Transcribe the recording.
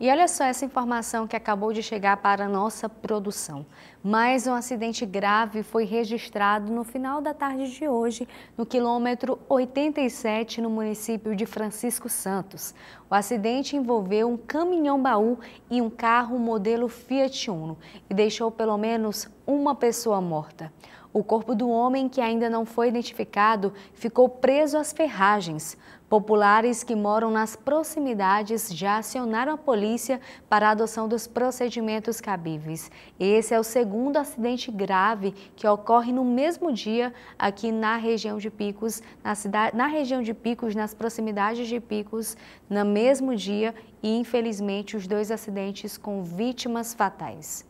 E olha só essa informação que acabou de chegar para a nossa produção. Mais um acidente grave foi registrado no final da tarde de hoje, no quilômetro 87, no município de Francisco Santos. O acidente envolveu um caminhão-baú e um carro modelo Fiat Uno e deixou pelo menos uma pessoa morta. O corpo do homem, que ainda não foi identificado, ficou preso às ferragens. Populares que moram nas proximidades já acionaram a polícia para a adoção dos procedimentos cabíveis. Esse é o segundo acidente grave que ocorre no mesmo dia aqui na região de Picos, na, cidade, na região de Picos, nas proximidades de Picos, no mesmo dia e infelizmente os dois acidentes com vítimas fatais.